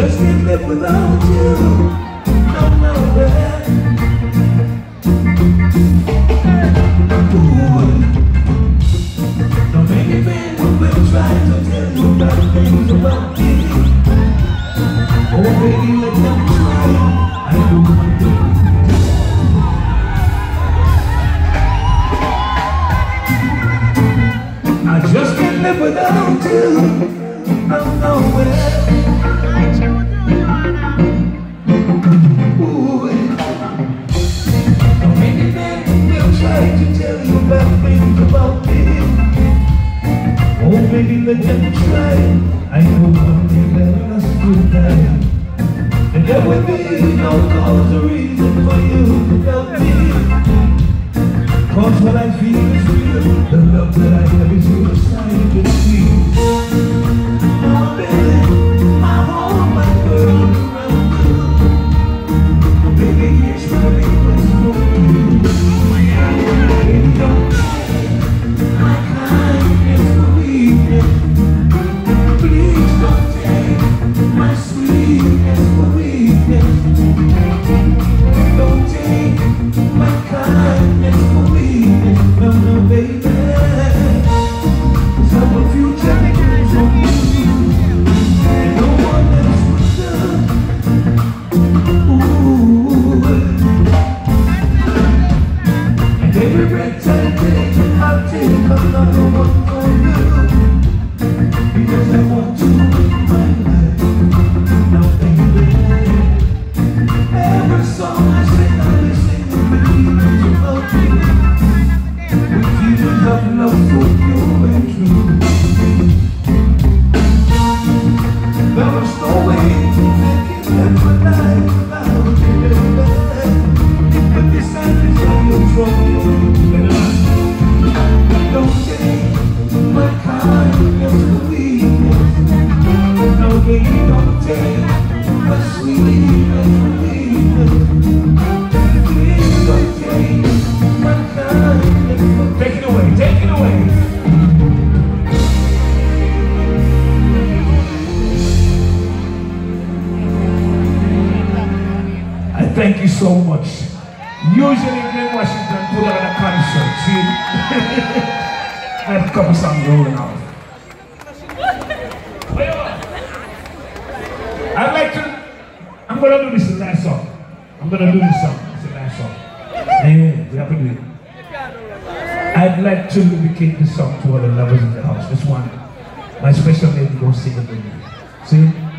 Just can't live without you. I. Don't Who will try to tell you things about me. Oh baby, let them try. I don't I know what I know. Because I want to. thank you so much. Usually Glenn Washington put on a concert, see? I have a couple songs rolling out. I'd like to, I'm going to do this last song. I'm going to do this song. It's a nice song. Yeah, we have to do it. I'd like to dedicate this song to all the lovers in the house. This one, my special lady, go sing it with me. See?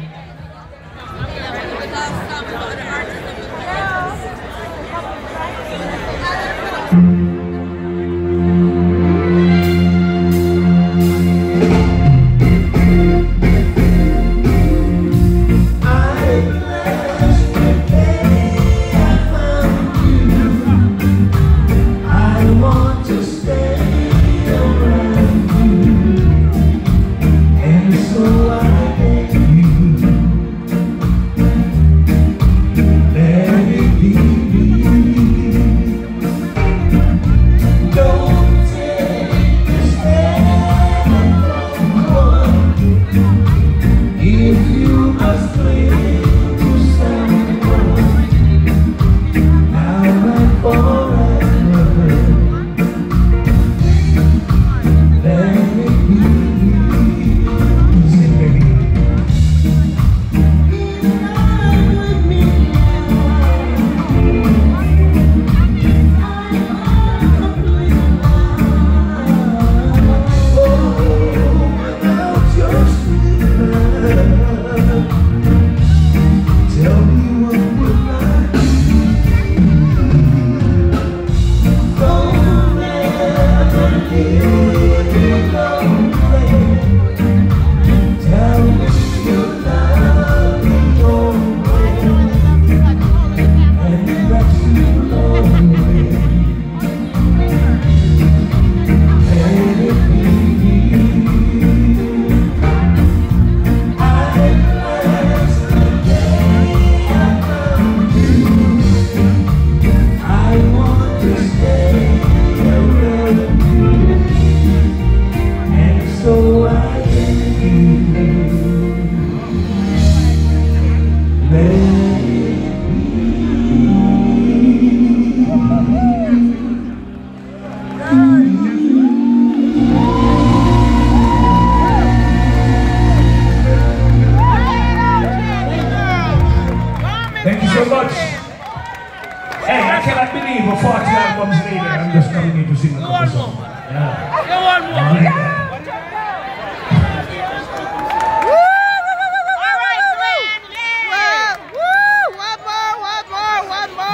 Thank you so much. Hey, I cannot believe a 40 albums later, I'm just coming in to sing a couple songs. Yeah. Go on, I one. like that.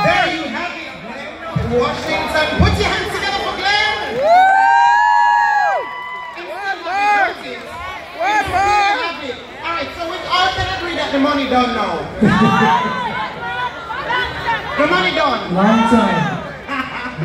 There you have it, Glenn Washington. Put your hands together for Glenn. All right, so we all can agree that the money done now. the money done. Long time.